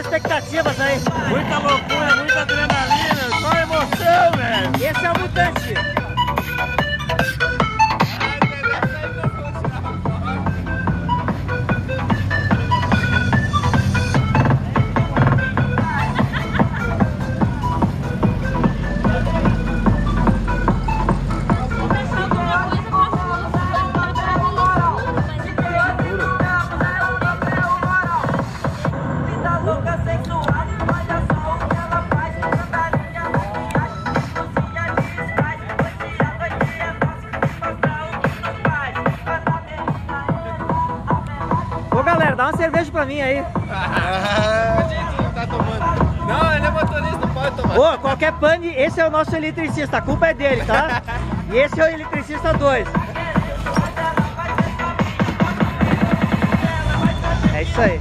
expectativas aí. Muita loucura, muita adrenalina, só emoção, velho. Esse é o Mutante. Galera, dá uma cerveja pra mim aí. tá tomando. Não, ele é motorista, não pode tomar. Ô, qualquer pane, esse é o nosso eletricista, a culpa é dele, tá? E esse é o eletricista 2. É isso aí.